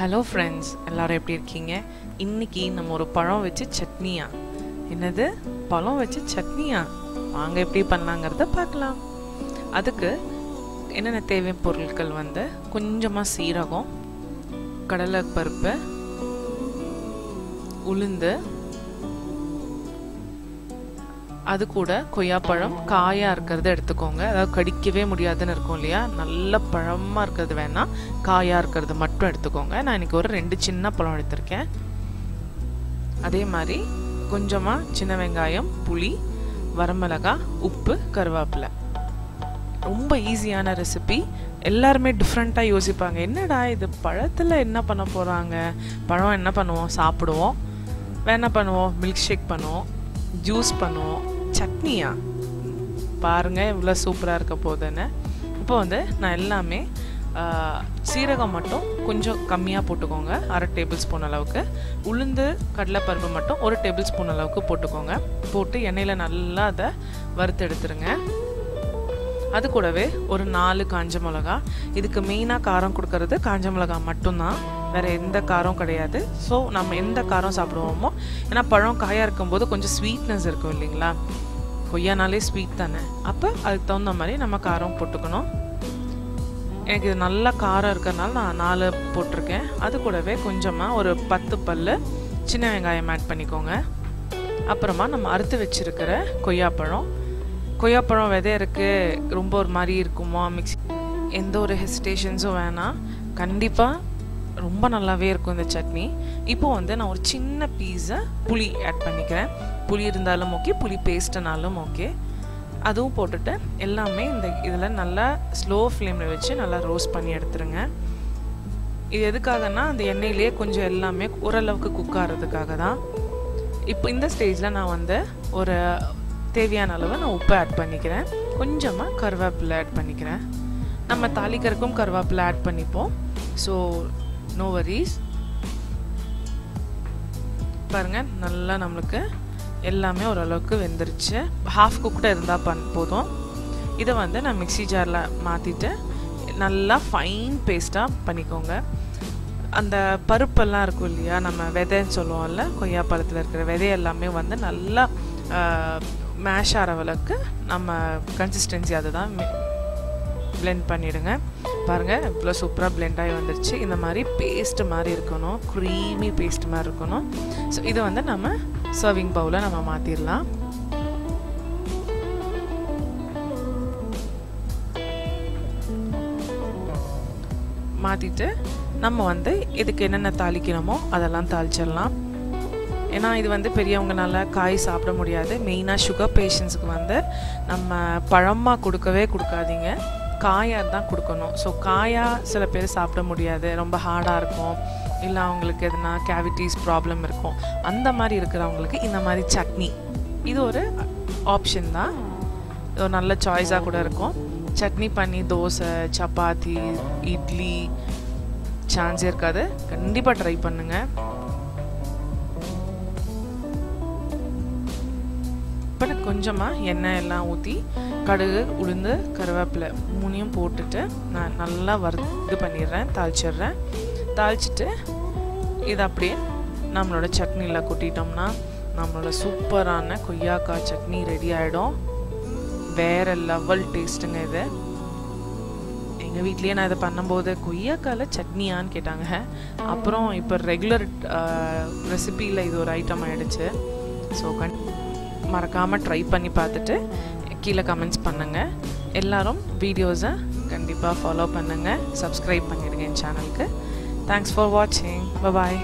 Hello friends எல்லோரும் எப்படி இருக்கீங்க? இன்னைக்கு நம்ம ஒரு பழம் வச்சு சட்னியா? என்னது? பழம் வச்சு சட்னியா? வாங்க எப்படி பண்ணலாங்கிறத பார்க்கலாம். அதுக்கு என்னென்ன தேவை பொருட்கள் வந்து? கொஞ்சமாக சீரகம் கடலை பருப்பு உளுந்து அது கூட கொய்யாப்பழம் காயாக இருக்கிறத எடுத்துக்கோங்க. அதாவது கடிக்கவே முடியாதுன்னு இருக்கும் இல்லையா? நல்ல பழமாக இருக்கிறது வேணாம் காயாக இருக்கிறது மட்டும் எடுத்துக்கோங்க. நான் இன்னைக்கு ஒரு ரெண்டு சின்ன பழம் எடுத்திருக்கேன். அதே மாதிரி கொஞ்சமாக சின்ன வெங்காயம் புளி வரமிளகா உப்பு கருவேப்பிலை. ரொம்ப ஈஸியான ரெசிபி எல்லாருமே டிஃப்ரெண்ட்டாக யோசிப்பாங்க. என்னடா இது? பழத்தில் என்ன பண்ண போகிறாங்க பழம் என்ன பண்ணுவோம்? சாப்பிடுவோம். வேணா பண்ணுவோம். மில்க் ஷேக் பண்ணுவோம். ஜூஸ் பண்ணுவோம். சட்னியா? பாருங்கள் இவ்வளோ சூப்பராக இருக்க போகுதுன்னு இப்போ வந்து நான் எல்லாமே சீரகம் மட்டும் கொஞ்சம் கம்மியாக போட்டுக்கோங்க. அரை டேபிள் ஸ்பூன் அளவுக்கு. உளுந்து கடலைப்பருப்பு மட்டும் ஒரு டேபிள் ஸ்பூன் அளவுக்கு போட்டுக்கோங்க. போட்டு எண்ணெயில் நல்லா அதை வறுத்து எடுத்துருங்க. அது கூடவே ஒரு நாலு காஞ்ச மிளகா. இதுக்கு மெயினாக காரம் கொடுக்கறது காஞ்ச மிளகா மட்டும்தான். வேறு எந்த காரம் கிடையாது. ஸோ நம்ம எந்த காரம் சாப்பிடுவோமோ ஏன்னா பழம் காயாக இருக்கும்போது கொஞ்சம் ஸ்வீட்னஸ் இருக்கும் இல்லைங்களா? கொய்யானாலே ஸ்வீட் தானே? அப்போ அதுக்கு தகுந்த மாதிரி நம்ம காரம் போட்டுக்கணும். எனக்கு இது நல்லா காரம் இருக்கிறனால நான் நாலு போட்டிருக்கேன். அது கூடவே கொஞ்சமாக ஒரு பத்து பல் சின்ன வெங்காயம் ஆட் பண்ணிக்கோங்க. அப்புறமா நம்ம அறுத்து வச்சுருக்கிற கொய்யாப்பழம். கொய்யாப்பழம் விதை இருக்குது ரொம்ப ஒரு மாதிரி இருக்குமா? மிக்ஸ் எந்த ஒரு ஹெசிடேஷன்ஸும் வேணாம். கண்டிப்பாக ரொம்ப நல்லாவே இருக்கும் இந்த சட்னி. இப்போ வந்து நான் ஒரு சின்ன பீஸை புளி ஆட் பண்ணிக்கிறேன். புளி இருந்தாலும் ஓகே புளி பேஸ்ட்டுனாலும் ஓகே அதுவும் போட்டுட்டு எல்லாமே இந்த இதில் நல்லா ஸ்லோ ஃப்ளேமில் வச்சு நல்லா ரோஸ்ட் பண்ணி எடுத்துருங்க. இது எதுக்காகனா அந்த எண்ணெயிலேயே கொஞ்சம் எல்லாமே ஓரளவுக்கு குக் ஆகிறதுக்காக தான். இப்போ இந்த ஸ்டேஜில் நான் வந்து ஒரு தேவையான அளவு நான் உப்பு ஆட் பண்ணிக்கிறேன். கொஞ்சமாக கருவேப்பிலை ஆட் பண்ணிக்கிறேன். நம்ம தாளிக்கறக்கும் கருவேப்பிலை ஆட் பண்ணிப்போம். ஸோ நோ வரீஸ் பாருங்கள் நல்லா நம்மளுக்கு எல்லாமே ஓரளவுக்கு வெந்துருச்சு. ஹாஃப் குக்டாக இருந்தால் பண் போதும். இதை வந்து நான் மிக்சி ஜாரில் மாற்றிட்டு நல்லா ஃபைன் பேஸ்ட்டாக பண்ணிக்கோங்க. அந்த பருப்பெல்லாம் இருக்கும் இல்லையா நம்ம விதைன்னு சொல்லுவோம்ல கொய்யா பழத்தில் இருக்கிற விதை எல்லாமே வந்து நல்லா மேஷ் ஆகிற அளவுக்கு நம்ம கன்சிஸ்டன்சி அதுதான் பிளெண்ட் பண்ணிவிடுங்க பாருங்கள் இவ்வளோ சூப்பராக பிளெண்ட் ஆகி வந்துருச்சு. இந்த மாதிரி பேஸ்ட் மாதிரி இருக்கணும். க்ரீமி பேஸ்ட் மாதிரி இருக்கணும். ஸோ இதை வந்து நம்ம சர்விங் பவுலில் நம்ம மாற்றிடலாம் மாற்றிட்டு நம்ம வந்து இதுக்கு என்னென்ன தாளிக்கணுமோ அதெல்லாம் தாளிச்சிடலாம். ஏன்னா இது வந்து பெரியவங்கனால காய் சாப்பிட முடியாது. மெயினாக சுகர் பேஷண்ட்ஸுக்கு வந்து நம்ம பழமாக கொடுக்கவே கொடுக்காதீங்க. காயாக தான் கொடுக்கணும். ஸோ காயாக சில பேர் சாப்பிட முடியாது. ரொம்ப ஹார்டாக இருக்கும். இல்லை அவங்களுக்கு எதுனா கேவிட்டிஸ் ப்ராப்ளம் இருக்கும். அந்த மாதிரி இருக்கிறவங்களுக்கு இந்த மாதிரி சட்னி. இது ஒரு ஆப்ஷன் தான். ஒரு நல்ல சாய்ஸாக கூட இருக்கும். சட்னி பண்ணி தோசை சப்பாத்தி இட்லி சான்ஸே இருக்காது. கண்டிப்பாக ட்ரை பண்ணுங்கள் அப்புறம் கொஞ்சமாக எண்ணெய் எல்லாம் ஊற்றி கடுகு உளுந்து கருவேப்பிலை மூணையும் போட்டுட்டு நான் நல்லா வறு இது பண்ணிடுறேன் தாளிச்சிடுறேன். தாளிச்சிட்டு இது அப்படியே நம்மளோட சட்னியில் கொட்டிட்டோம்னா நம்மளோட சூப்பரான கொய்யாக்காய் சட்னி ரெடி ஆகிடும் வேறு லெவல் டேஸ்ட்டுங்க இது. எங்கள் வீட்லேயே நான் இதை பண்ணும்போது கொய்யாக்காயில் சட்னியான்னு கேட்டாங்க. அப்புறம் இப்போ ரெகுலர் ரெசிப்பியில் இது ஒரு ஐட்டம் ஆகிடுச்சு ஸோ கண் மறக்காமல் ட்ரை பண்ணி பார்த்துட்டு கீழே கமெண்ட்ஸ் பண்ணுங்கள் எல்லோரும் வீடியோஸை கண்டிப்பாக ஃபாலோ பண்ணுங்கள் சப்ஸ்கிரைப் பண்ணிடுங்க என் சேனலுக்கு தேங்க்ஸ் ஃபார் வாட்சிங் பாய்